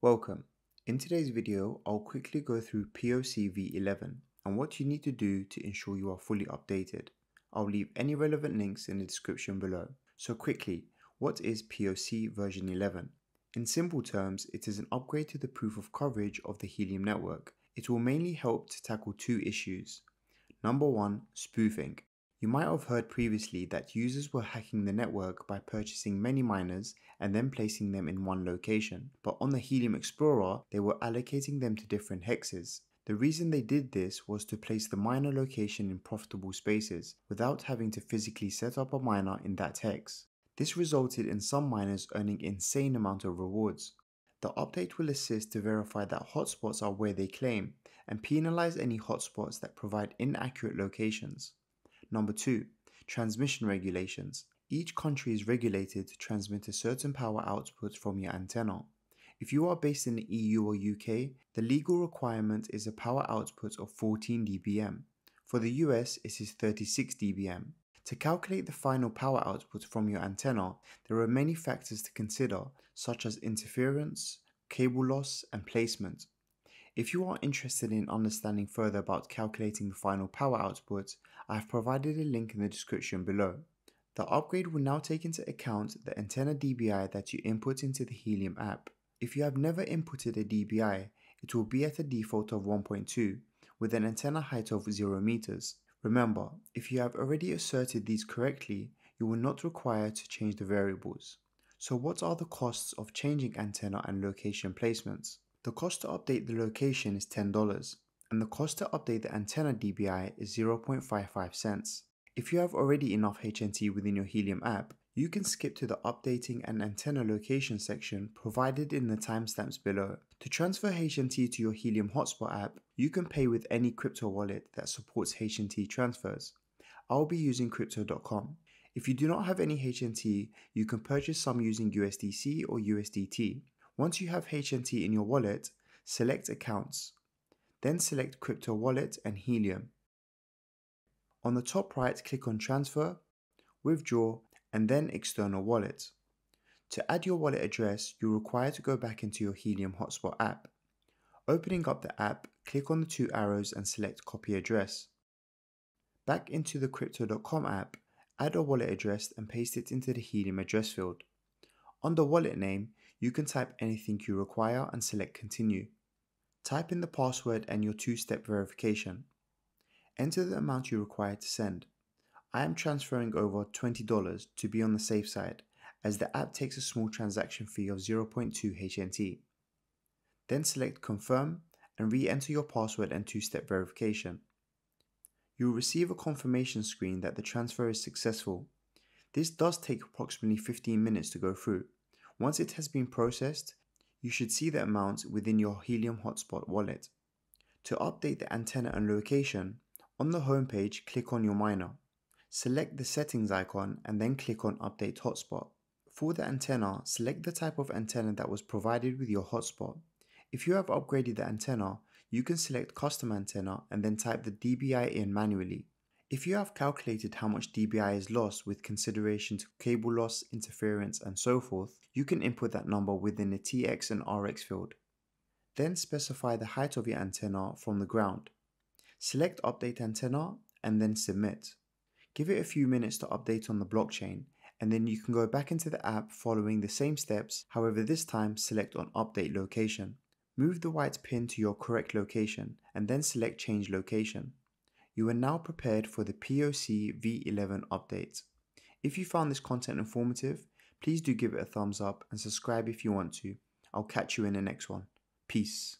Welcome. In today's video, I'll quickly go through POC v11 and what you need to do to ensure you are fully updated. I'll leave any relevant links in the description below. So quickly, what is POC version 11? In simple terms, it is an upgrade to the proof of coverage of the Helium network. It will mainly help to tackle two issues. Number one, spoofing. You might have heard previously that users were hacking the network by purchasing many miners and then placing them in one location, but on the Helium Explorer, they were allocating them to different hexes. The reason they did this was to place the miner location in profitable spaces without having to physically set up a miner in that hex. This resulted in some miners earning insane amount of rewards. The update will assist to verify that hotspots are where they claim and penalize any hotspots that provide inaccurate locations. Number two, transmission regulations. Each country is regulated to transmit a certain power output from your antenna. If you are based in the EU or UK, the legal requirement is a power output of 14 dBm. For the US, it is 36 dBm. To calculate the final power output from your antenna, there are many factors to consider, such as interference, cable loss, and placement. If you are interested in understanding further about calculating the final power output, I have provided a link in the description below. The upgrade will now take into account the antenna dBi that you input into the Helium app. If you have never inputted a dBi, it will be at a default of 1.2 with an antenna height of 0 meters. Remember, if you have already asserted these correctly, you will not require to change the variables. So what are the costs of changing antenna and location placements? The cost to update the location is $10 and the cost to update the antenna dBi is 0.55 cents. If you have already enough HNT within your Helium app, you can skip to the updating and antenna location section provided in the timestamps below. To transfer HNT to your Helium Hotspot app, you can pay with any crypto wallet that supports HNT transfers. I'll be using crypto.com. If you do not have any HNT, you can purchase some using USDC or USDT. Once you have HNT in your wallet, select Accounts. Then select Crypto Wallet and Helium. On the top right, click on Transfer, Withdraw, and then External Wallet. To add your wallet address, you're required to go back into your Helium Hotspot app. Opening up the app, click on the two arrows and select Copy Address. Back into the Crypto.com app, add a wallet address and paste it into the Helium address field. Under wallet name, you can type anything you require and select continue. Type in the password and your two-step verification. Enter the amount you require to send. I am transferring over $20 to be on the safe side as the app takes a small transaction fee of 0.2 HNT. Then select confirm and re-enter your password and two-step verification. You will receive a confirmation screen that the transfer is successful. This does take approximately 15 minutes to go through. Once it has been processed, you should see the amount within your Helium Hotspot wallet. To update the antenna and location, on the home page, click on your miner. Select the settings icon and then click on Update Hotspot. For the antenna, select the type of antenna that was provided with your hotspot. If you have upgraded the antenna, you can select Custom Antenna and then type the dBi in manually. If you have calculated how much dBi is lost with consideration to cable loss, interference, and so forth, you can input that number within the TX and RX field. Then specify the height of your antenna from the ground. Select Update Antenna and then Submit. Give it a few minutes to update on the blockchain and then you can go back into the app following the same steps, however this time select on Update Location. Move the white pin to your correct location and then select Change Location. You are now prepared for the POC V11 update. If you found this content informative, please do give it a thumbs up and subscribe if you want to. I'll catch you in the next one. Peace.